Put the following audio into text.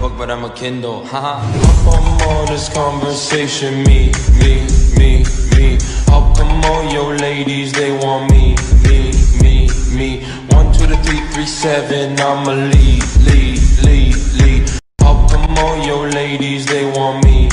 book, but I'm a Kindle. Ha Up on all this conversation, me, me, me, me. How come all your ladies they want me, me, me, me? One, two, the three, three, seven. I'ma lead, lead, lead, lead. How come all your ladies they want me?